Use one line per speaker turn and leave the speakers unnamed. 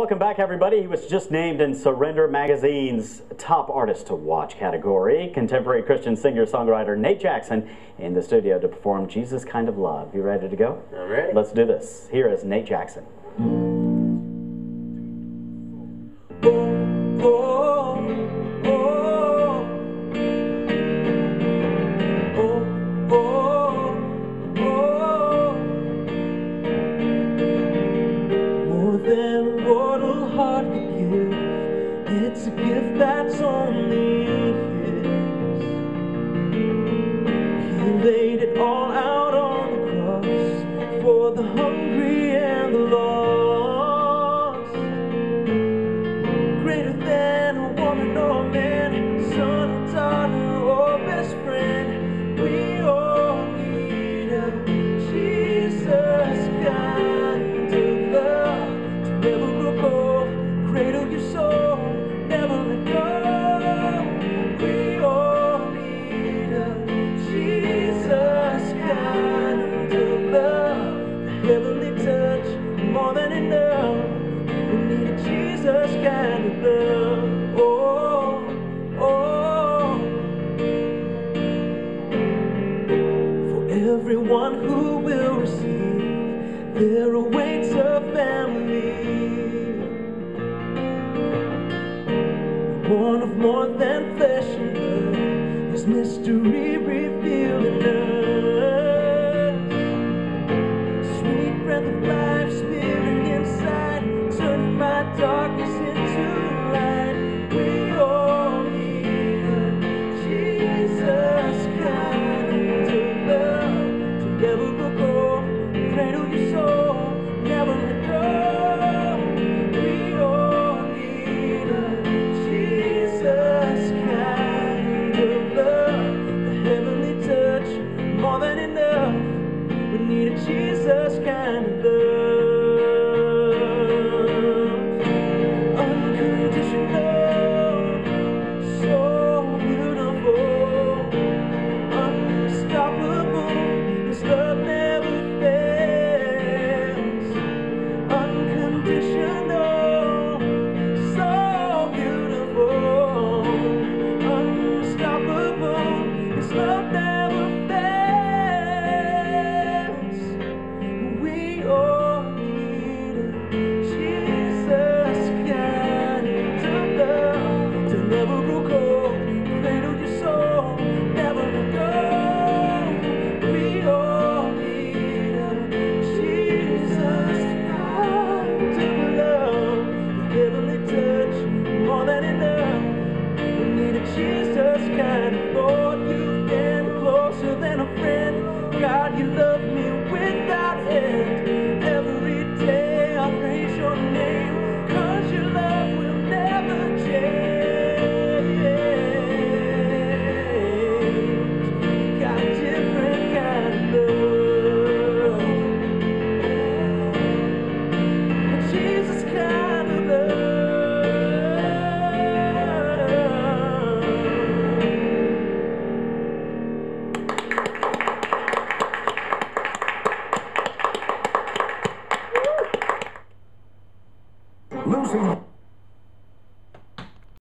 Welcome back, everybody. He was just named in Surrender Magazine's Top Artist to Watch category. Contemporary Christian singer-songwriter Nate Jackson in the studio to perform Jesus Kind of Love. You ready to go?
I'm ready.
Let's do this. Here is Nate Jackson.
He laid it all out on the cross for the hungry and the lost. Everyone who will receive, there awaits a family. Born of more than flesh and blood, His mystery revealed in us. Jesus kind of love. losing.